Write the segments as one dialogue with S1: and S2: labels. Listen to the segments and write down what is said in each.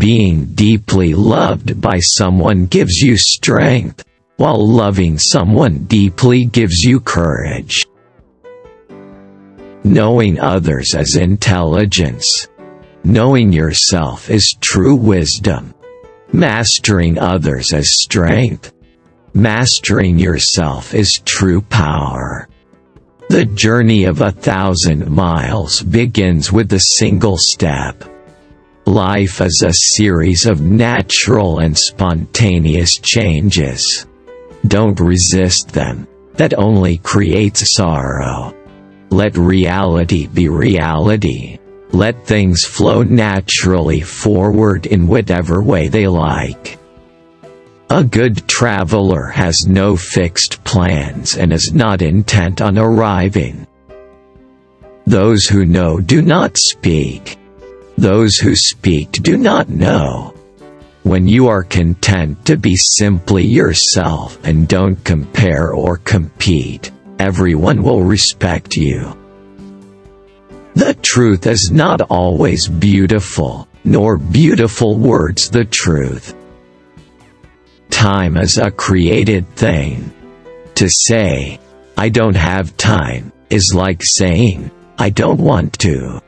S1: Being deeply loved by someone gives you strength, while loving someone deeply gives you courage. Knowing others as intelligence. Knowing yourself is true wisdom. Mastering others as strength. Mastering yourself is true power. The journey of a thousand miles begins with a single step. Life is a series of natural and spontaneous changes. Don't resist them. That only creates sorrow. Let reality be reality. Let things flow naturally forward in whatever way they like. A good traveler has no fixed plans and is not intent on arriving. Those who know do not speak. Those who speak do not know. When you are content to be simply yourself and don't compare or compete, everyone will respect you. The truth is not always beautiful, nor beautiful words the truth. Time is a created thing. To say, I don't have time, is like saying, I don't want to.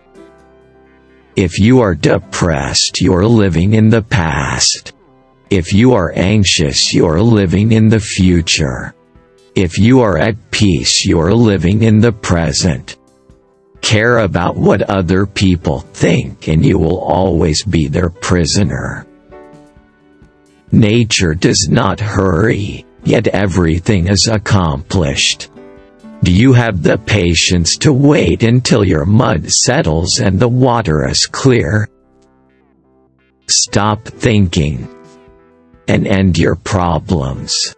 S1: If you are depressed you're living in the past. If you are anxious you're living in the future. If you are at peace you're living in the present. Care about what other people think and you will always be their prisoner. Nature does not hurry, yet everything is accomplished. Do you have the patience to wait until your mud settles and the water is clear? Stop thinking and end your problems.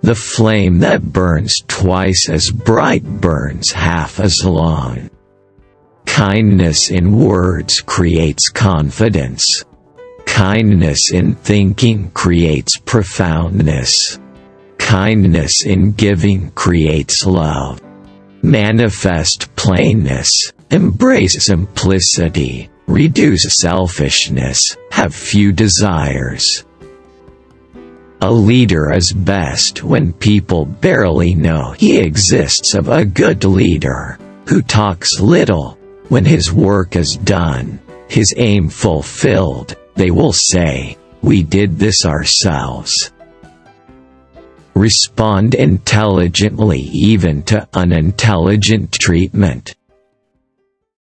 S1: The flame that burns twice as bright burns half as long. Kindness in words creates confidence. Kindness in thinking creates profoundness. Kindness in giving creates love. Manifest plainness, embrace simplicity, reduce selfishness, have few desires. A leader is best when people barely know he exists of a good leader, who talks little, when his work is done, his aim fulfilled, they will say, we did this ourselves. Respond intelligently even to unintelligent treatment.